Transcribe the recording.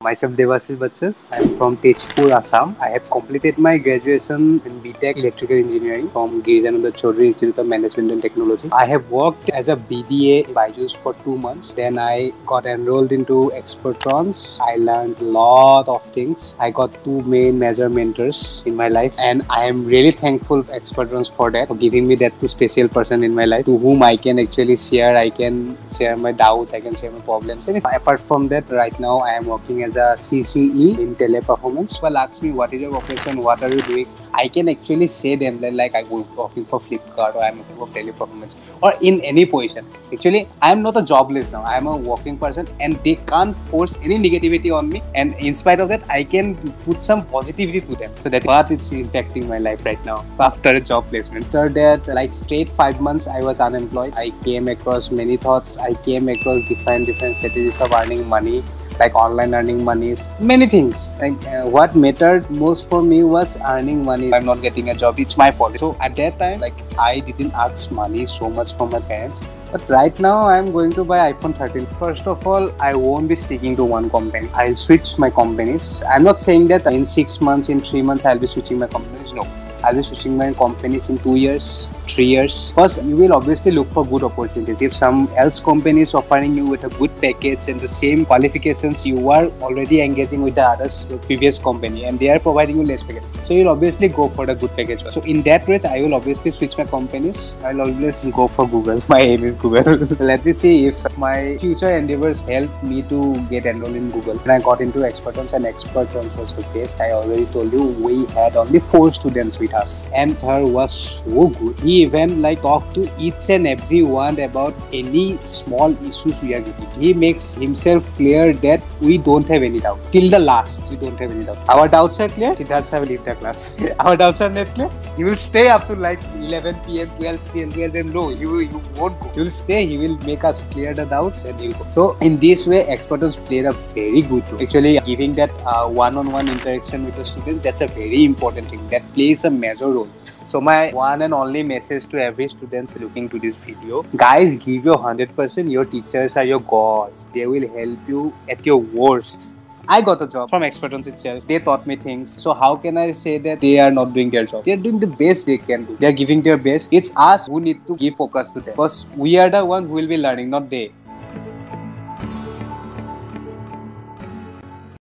Myself Debasis Batshash. I'm from Tezpur, Assam. I have completed my graduation in BTech Electrical Engineering from Girijananda Chowdhury Institute of Management and Technology. I have worked as a BDA in Byju's for two months. Then I got enrolled into Expertrons. I learned a lot of things. I got two main major mentors in my life and I am really thankful to Expertrons for that, for giving me that special person in my life to whom I can actually share. I can share my doubts, I can share my problems. And apart from that, right now I am working as a CCE in teleperformance. People ask me what is your profession, what are you doing? I can actually say them like I was working for Flipkart or I'm working for teleperformance or in any position. Actually, I am not a jobless now. I am a working person and they can't force any negativity on me. And in spite of that, I can put some positivity to them. So that what is impacting my life right now after a job placement. After that, like straight five months, I was unemployed. I came across many thoughts. I came across different different strategies of earning money like online earning monies, many things. Like uh, what mattered most for me was earning money. I'm not getting a job. It's my fault. So at that time, like I didn't ask money so much from my parents. But right now, I'm going to buy iPhone 13. First of all, I won't be sticking to one company. I'll switch my companies. I'm not saying that in six months, in three months, I'll be switching my companies. No I'll be switching my companies in two years, three years. First, you will obviously look for good opportunities. If some else company is offering you with a good package and the same qualifications you are already engaging with the others previous company and they are providing you less package. So you'll obviously go for the good package. So in that way, I will obviously switch my companies. I'll always go for Google. My aim is Google. Let me see if my future endeavors help me to get enrolled in Google. When I got into Expertrons and Expertrons was the best. I already told you we had only four students with with us and her was so good he even like talked to each and every one about any small issues we are getting. He makes himself clear that we don't have any doubt. Till the last we don't have any doubt. Our doubts are clear? Siddharth will leave the class our doubts are not clear? He will stay up to like 11 p.m 12 p.m 12 and no you, you won't go he will stay he will make us clear the doubts and he'll go so in this way experts played a very good role actually giving that uh, one-on-one interaction with the students that's a very important thing that plays a major role. So my one and only message to every student looking to this video, guys, give your 100%. Your teachers are your gods. They will help you at your worst. I got a job from Expertrons itself. They taught me things. So how can I say that they are not doing their job? They are doing the best they can do. They are giving their best. It's us who need to give focus to them. Because we are the one who will be learning, not they.